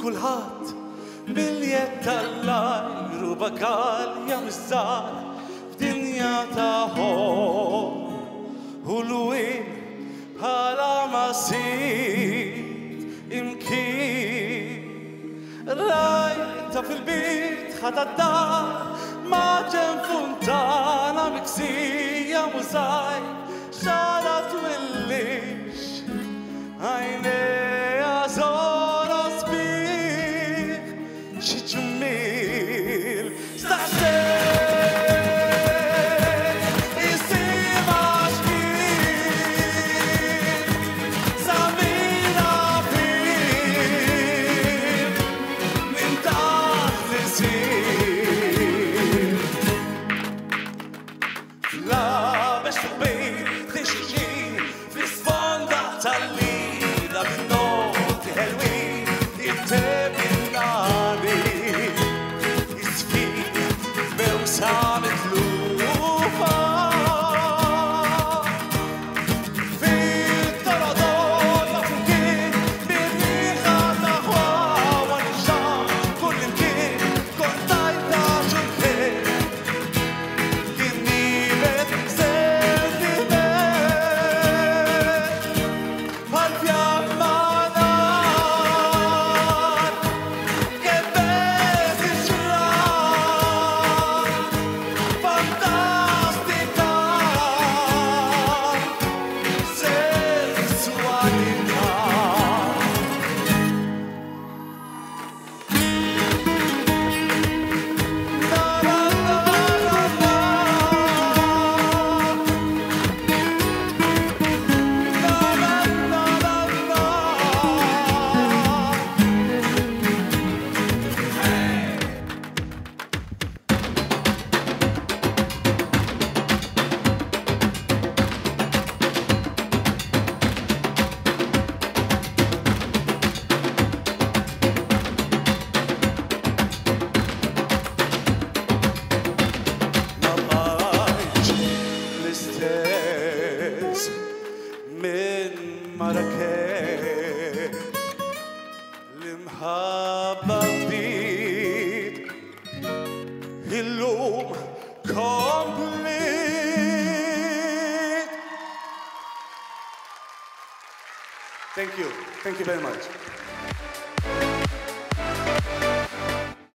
kulħat biljet tal-lajr u bakalja mizzar f'dinja taħom u l-win bħala masit imkien rajta fil-bit ħatadda maġen funtana miksija muzaj xar She complete Thank you. Thank you very much.